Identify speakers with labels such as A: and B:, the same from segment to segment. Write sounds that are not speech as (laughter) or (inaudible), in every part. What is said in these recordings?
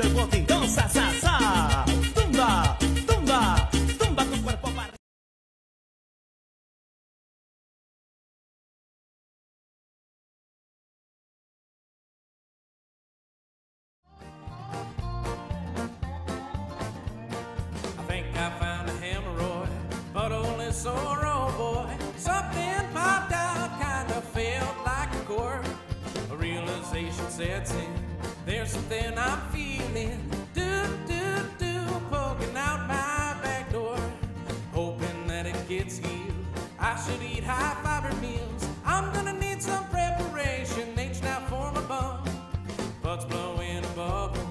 A: para
B: I think I found a hemorrhoid, but only sorrow, oh boy. Something should eat high fiber meals. I'm gonna need some preparation. H now for my bum. Bugs blowing a bubble.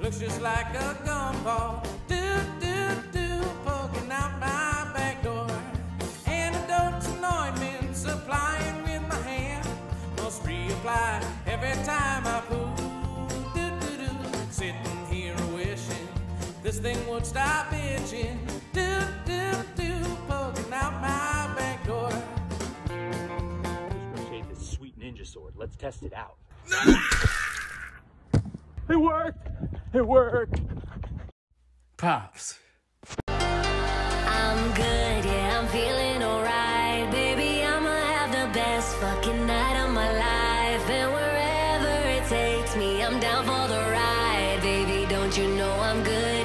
B: Looks just like a gumball. Do, do, do, poking out my back door. Antidotes and ointments applying with my hand. Must reapply every time I poo. Do, do, do. Sitting here wishing this thing would stop itching.
C: Let's test it out. (laughs)
D: It worked! It worked!
B: Pops.
E: I'm good, yeah, I'm feeling alright. Baby, I'ma have the best fucking night of my life. And wherever it takes me, I'm down for the ride. Baby, don't you know I'm good,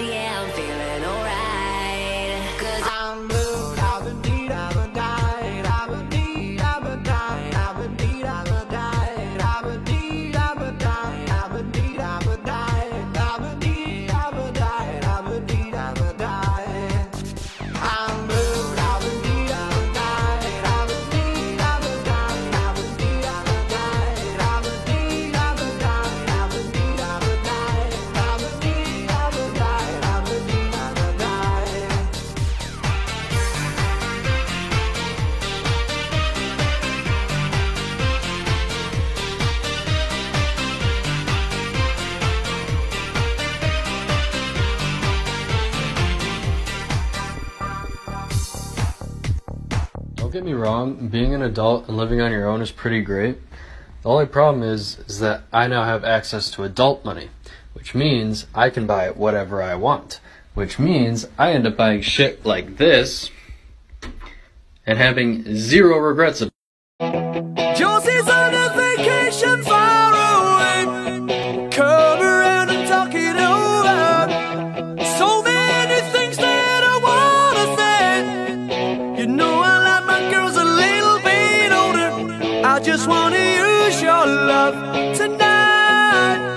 F: Don't get me wrong, being an adult and living on your own is pretty great. The only problem is is that I now have access to adult money, which means I can buy whatever I want, which means I end up buying shit like this and having zero regrets about
A: I just wanna use your love tonight.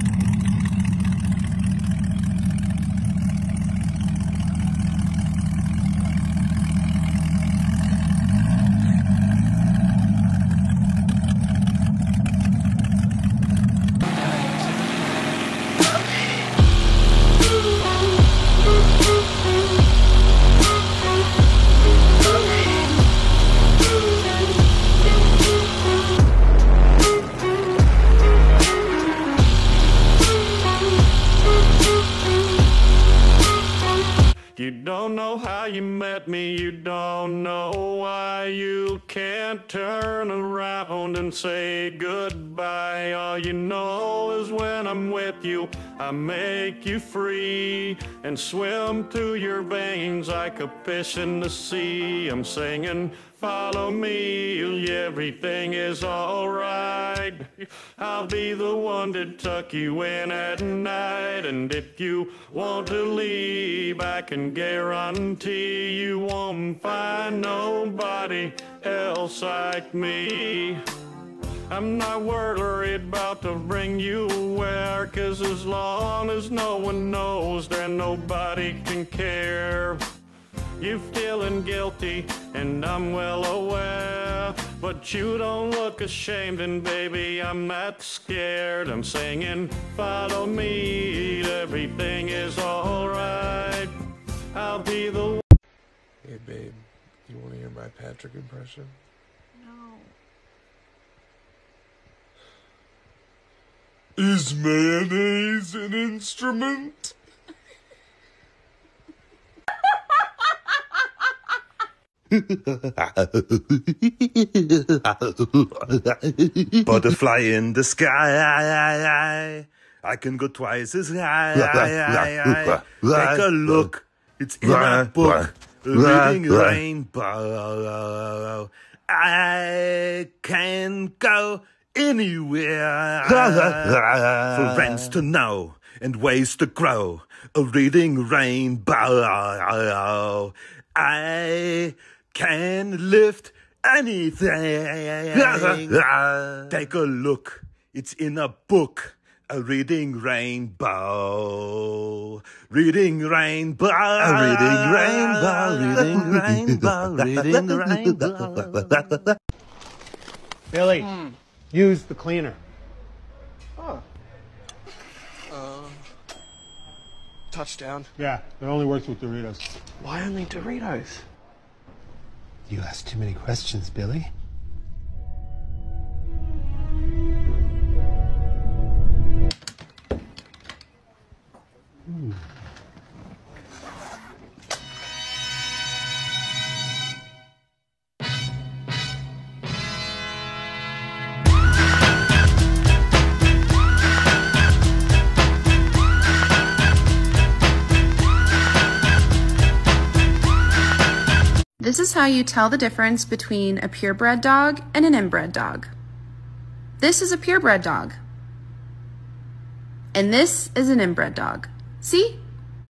A: don't know
G: how you
H: met me, you don't know why you can't turn around and say goodbye. All you know is when I'm with you, I make you free and swim through your veins like a fish in the sea. I'm singing, follow me, everything is alright. I'll be the one to tuck you in at night, and if you want to leave, I can guarantee you won't find nobody else like me. I'm not worried about to bring you where, cause as long as no one knows, then nobody can care. You're feeling guilty, and I'm well aware. But you don't look ashamed, and baby, I'm not scared. I'm singing, follow me, everything is alright. I'll be the
I: Hey, babe, you want to hear my Patrick impression? No. Is mayonnaise an instrument?
J: Butterfly in the sky. I can go twice as high. Take a look. It's in a book. Reading rainbow. I can go anywhere. For friends to know and ways to grow. A reading rainbow. I can lift anything. (laughs) Take a look. It's in a book. A reading rainbow. Reading rainbow. A reading rainbow. Reading (laughs) rainbow. Reading rainbow.
K: Billy, hmm. use the cleaner.
L: Oh, touchdown.
K: Yeah, it only works with Doritos.
L: Why only Doritos?
K: You ask too many questions, Billy.
M: Is how you tell the difference between a purebred dog and an inbred dog. This is a purebred dog. And this is an inbred dog. See?